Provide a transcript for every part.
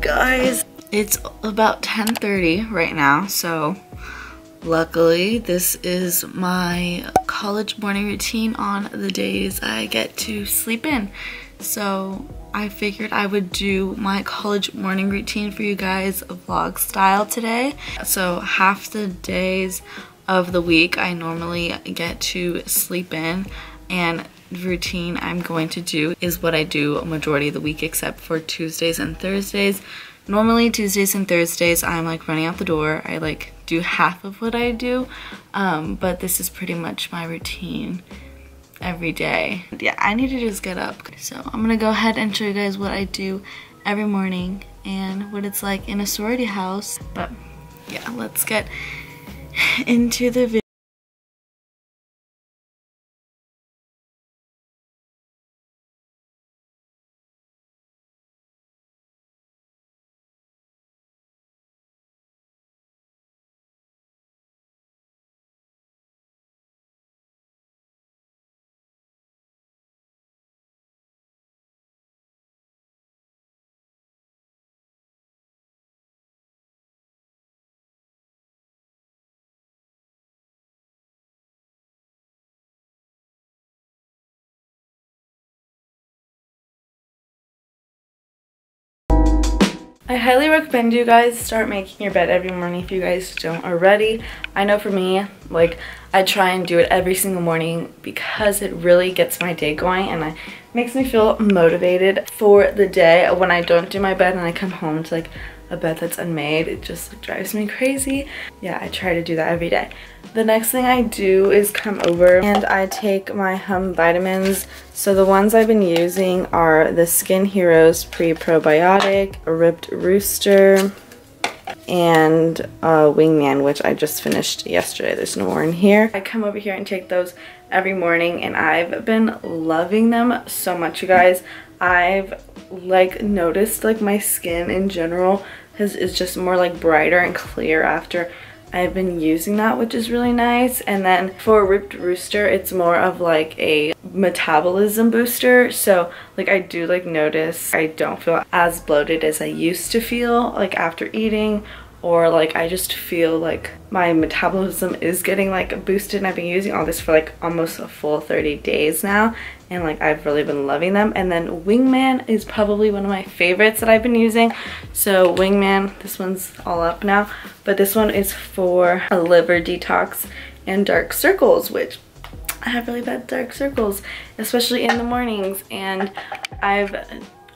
guys. It's about 10.30 right now, so luckily this is my college morning routine on the days I get to sleep in. So I figured I would do my college morning routine for you guys vlog style today. So half the days of the week I normally get to sleep in and routine I'm going to do is what I do a majority of the week except for Tuesdays and Thursdays. Normally Tuesdays and Thursdays I'm like running out the door. I like do half of what I do um, but this is pretty much my routine every day. Yeah, I need to just get up. So I'm gonna go ahead and show you guys what I do every morning and what it's like in a sorority house. But yeah, let's get into the video. I highly recommend you guys start making your bed every morning if you guys don't already. I know for me, like, I try and do it every single morning because it really gets my day going and it makes me feel motivated for the day when I don't do my bed and I come home to like a bed that's unmade. It just like, drives me crazy. Yeah, I try to do that every day. The next thing I do is come over and I take my Hum vitamins. So the ones I've been using are the Skin Heroes Pre-Probiotic, Ripped Rooster, and uh, Wingman, which I just finished yesterday. There's no more in here. I come over here and take those every morning and I've been loving them so much, you guys. I've like noticed like my skin in general has, is just more like brighter and clear after I've been using that which is really nice. And then for Ripped Rooster it's more of like a metabolism booster. So like I do like notice I don't feel as bloated as I used to feel like after eating or like I just feel like my metabolism is getting like boosted and I've been using all this for like almost a full 30 days now and like I've really been loving them. And then Wingman is probably one of my favorites that I've been using. So Wingman this one's all up now but this one is for a liver detox and dark circles which I have really bad dark circles especially in the mornings and I've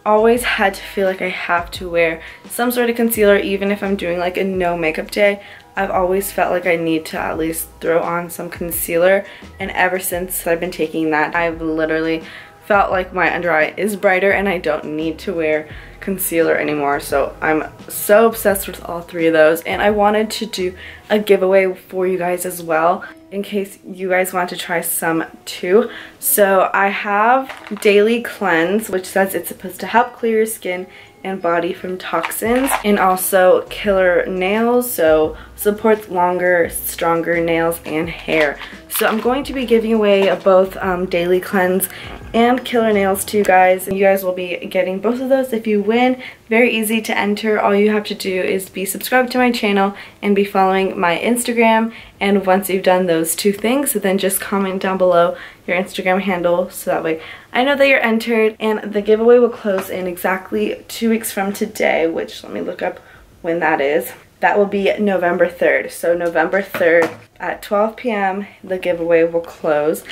always had to feel like I have to wear some sort of concealer even if I'm doing like a no makeup day. I've always felt like I need to at least throw on some concealer and ever since I've been taking that I've literally felt like my under eye is brighter and I don't need to wear concealer anymore so I'm so obsessed with all three of those and I wanted to do a giveaway for you guys as well in case you guys want to try some too. So I have Daily Cleanse, which says it's supposed to help clear your skin and body from toxins and also killer nails so supports longer stronger nails and hair so i'm going to be giving away both um, daily cleanse and killer nails to you guys and you guys will be getting both of those if you win very easy to enter all you have to do is be subscribed to my channel and be following my instagram and once you've done those two things then just comment down below your instagram handle so that way I know that you're entered and the giveaway will close in exactly two weeks from today, which let me look up when that is. That will be November 3rd. So November 3rd at 12 p.m. the giveaway will close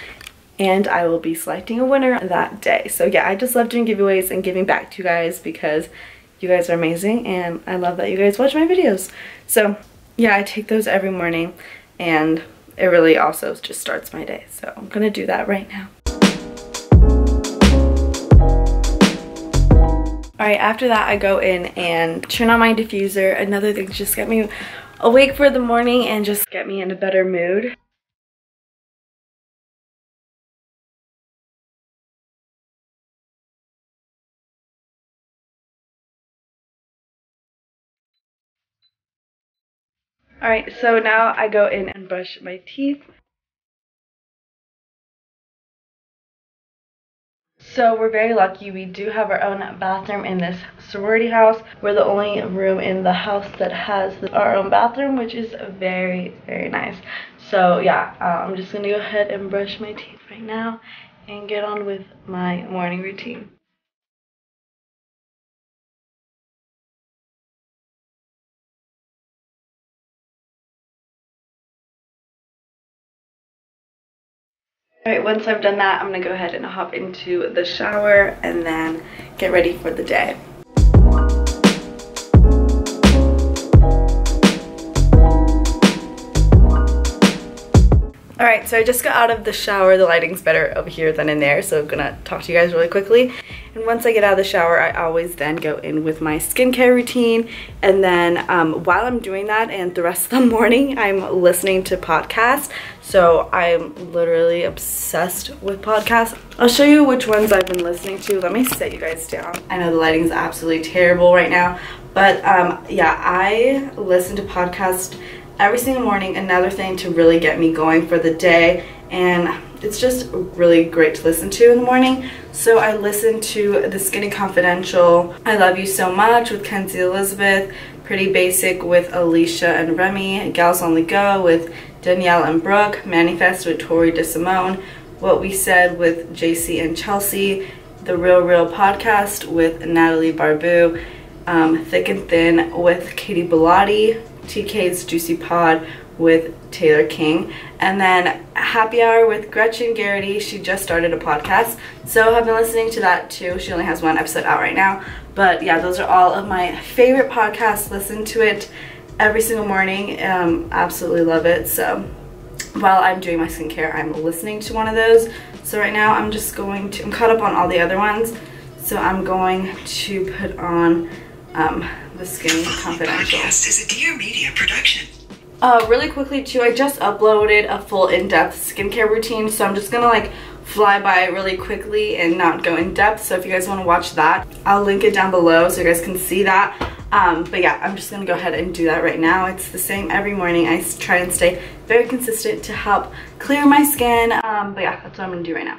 and I will be selecting a winner that day. So yeah, I just love doing giveaways and giving back to you guys because you guys are amazing and I love that you guys watch my videos. So yeah, I take those every morning and it really also just starts my day. So I'm gonna do that right now. Alright, after that I go in and turn on my diffuser. Another thing just get me awake for the morning and just get me in a better mood. Alright, so now I go in and brush my teeth. So we're very lucky. We do have our own bathroom in this sorority house. We're the only room in the house that has our own bathroom, which is very, very nice. So yeah, uh, I'm just gonna go ahead and brush my teeth right now and get on with my morning routine. Alright, once I've done that, I'm to go ahead and hop into the shower and then get ready for the day. Alright, so I just got out of the shower. The lighting's better over here than in there, so I'm gonna talk to you guys really quickly. And once I get out of the shower, I always then go in with my skincare routine. And then um, while I'm doing that and the rest of the morning, I'm listening to podcasts. So I'm literally obsessed with podcasts. I'll show you which ones I've been listening to. Let me set you guys down. I know the lighting's absolutely terrible right now, but um, yeah, I listen to podcasts every single morning another thing to really get me going for the day and it's just really great to listen to in the morning. So I listen to The Skinny Confidential, I Love You So Much with Kenzie Elizabeth, Pretty Basic with Alisha and Remi, Gals on the Go with Danielle and Brooke, Manifest with Tori DeSimone, What We Said with JC and Chelsea, The Real Real Podcast with Natalie Barbu, um, Thick and Thin with Katie Bellotti, TK's Juicy Pod with Taylor King. And then Happy Hour with Gretchen Geraghty. She just started a podcast. So I've been listening to that too. She only has one episode out right now. But yeah, those are all of my favorite podcasts. Listen to it every single morning. Um, absolutely love it. So while I'm doing my skincare, I'm listening to one of those. So right now I'm just going to, I'm caught up on all the other ones. So I'm going to put on um, the Skin Confidential. podcast is a Dear Media production. Uh, really quickly too, I just uploaded a full in-depth skincare routine, so I'm just gonna like fly by really quickly and not go in depth. So if you guys want to watch that, I'll link it down below so you guys can see that. Um, but yeah, I'm just gonna go ahead and do that right now. It's the same every morning. I try and stay very consistent to help clear my skin. Um, but yeah, that's what I'm gonna do right now.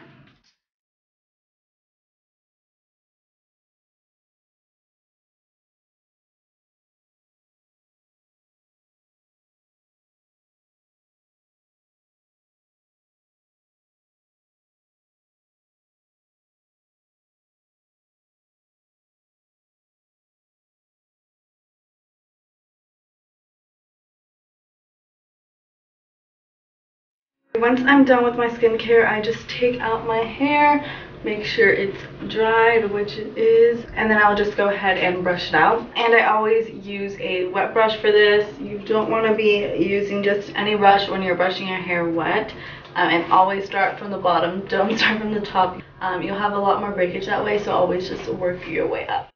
Once I'm done with my skincare, I just take out my hair, make sure it's dried, which it is, and then I'll just go ahead and brush it out. And I always use a wet brush for this. You don't want to be using just any brush when you're brushing your hair wet. Um, and always start from the bottom, don't start from the top. Um, you'll have a lot more breakage that way, so always just work your way up.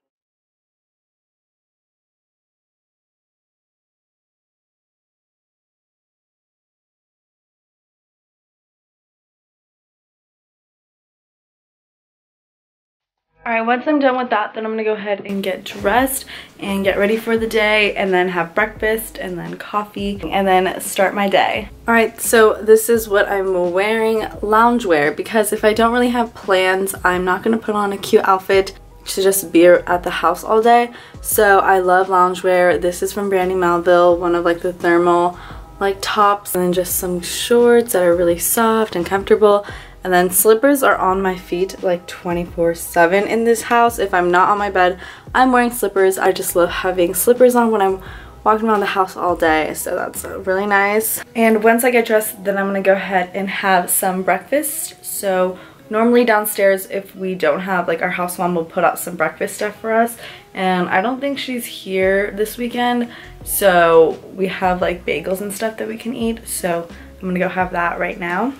Alright, once I'm done with that, then I'm to go ahead and get dressed and get ready for the day and then have breakfast and then coffee and then start my day. Alright, so this is what I'm wearing loungewear because if I don't really have plans, I'm not to put on a cute outfit to just be at the house all day. So I love loungewear. This is from Brandy Melville, one of like the thermal like tops and then just some shorts that are really soft and comfortable and then slippers are on my feet like 24 7 in this house. If i'm not on my bed i'm wearing slippers. I just love having slippers on when i'm walking around the house all day so that's really nice. And once i get dressed then i'm gonna go ahead and have some breakfast. So normally downstairs if we don't have like our house mom will put out some breakfast stuff for us. And I don't think she's here this weekend so we have like bagels and stuff that we can eat. So I'm gonna go have that right now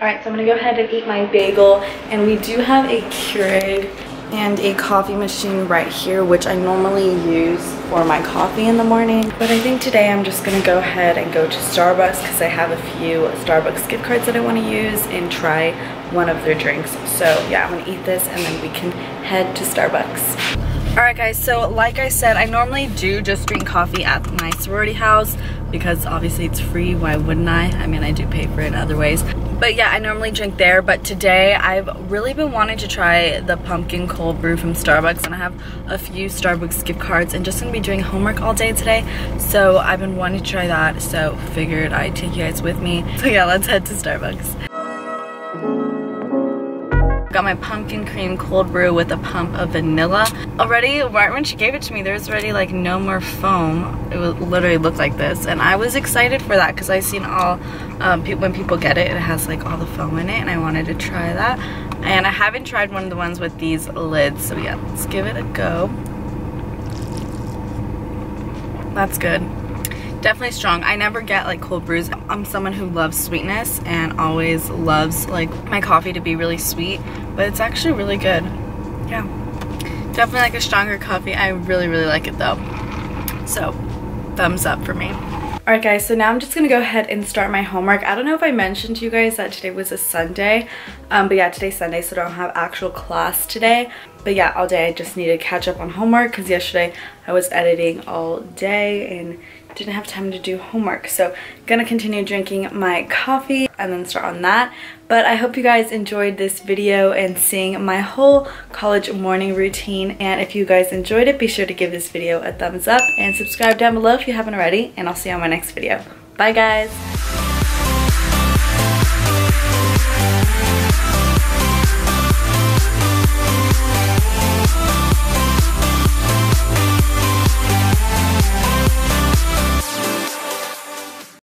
All right, so I'm gonna go ahead and eat my bagel. And we do have a Keurig and a coffee machine right here, which I normally use for my coffee in the morning. But I think today I'm just gonna go ahead and go to Starbucks because I have a few Starbucks gift cards that I wanna use and try one of their drinks. So yeah, I'm gonna eat this and then we can head to Starbucks. Alright guys, so like I said, I normally do just drink coffee at my sorority house because obviously it's free, why wouldn't I? I mean, I do pay for it in other ways. But yeah, I normally drink there, but today I've really been wanting to try the pumpkin cold brew from Starbucks and I have a few Starbucks gift cards and just gonna be doing homework all day today. So I've been wanting to try that, so figured I'd take you guys with me. So yeah, let's head to Starbucks. Got my pumpkin cream cold brew with a pump of vanilla. Already, right when she gave it to me, there was already like no more foam. It literally looked like this. And I was excited for that because I've seen all, um, when people get it, it has like all the foam in it and I wanted to try that. And I haven't tried one of the ones with these lids. So yeah, let's give it a go. That's good definitely strong. I never get like cold brews. I'm someone who loves sweetness and always loves like my coffee to be really sweet, but it's actually really good. Yeah, definitely like a stronger coffee. I really, really like it though. So thumbs up for me. Alright guys, so now I'm just gonna go ahead and start my homework. I don't know if I mentioned to you guys that today was a Sunday, um, but yeah, today's Sunday, so I don't have actual class today. But yeah, all day I just need to catch up on homework because yesterday I was editing all day and didn't have time to do homework. So gonna continue drinking my coffee and then start on that. But I hope you guys enjoyed this video and seeing my whole college morning routine. And if you guys enjoyed it, be sure to give this video a thumbs up and subscribe down below if you haven't already. And I'll see you on my next video. Bye guys!